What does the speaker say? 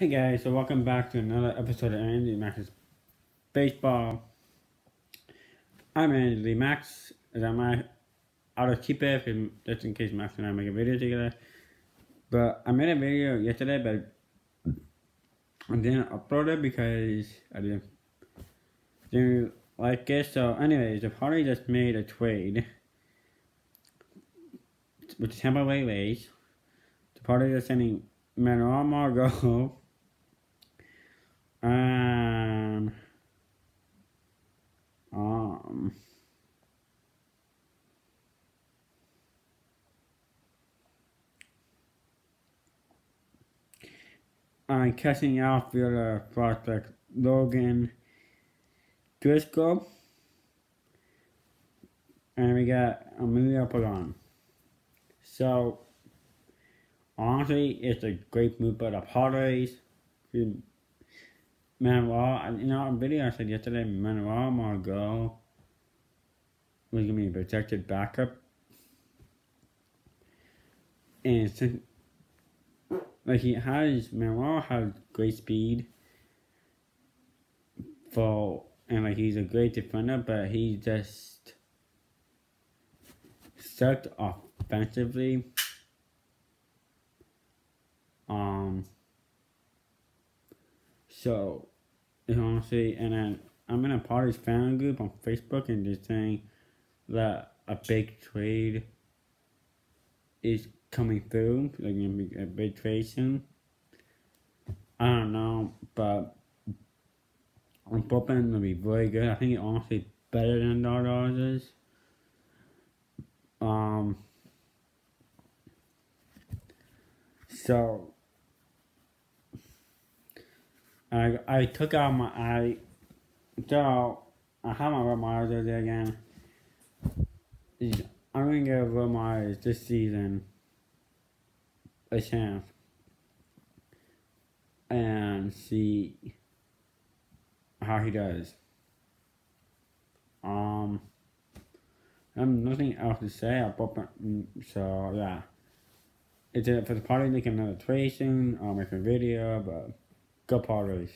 Hey guys, so welcome back to another episode of Andy Max's Baseball. I'm Andy Max, and I might I'll keep it if, just in case Max and I make a video together. But I made a video yesterday, but I didn't upload it because I didn't, didn't like it. So, anyways, the Padres just made a trade with Tampa Bay Rays. The Padres is sending Manuel Margot um, um, I'm catching outfielder prospect Logan Driscoll. And we got Emilio Pagan. So, honestly, it's a great move by the Padres. Manuel, you know, a video I said yesterday, Manuel Margot was going to be a protected backup. And since, like, he has, Manuel has great speed for, and, like, he's a great defender, but he just sucked offensively. Um, so, honestly, and then I'm in a Padres fan group on Facebook and they're saying that a big trade is coming through, like a big trade soon. I don't know, but I'm hoping it'll be very good. I think it honestly better than Dodgers is. Um. So I I took out my I so I have my there again. I'm gonna give Red this season a chance and see how he does. Um, I have nothing else to say. I so yeah. It's it for the Padres making another tracing. I'll make a video, but Go Padres.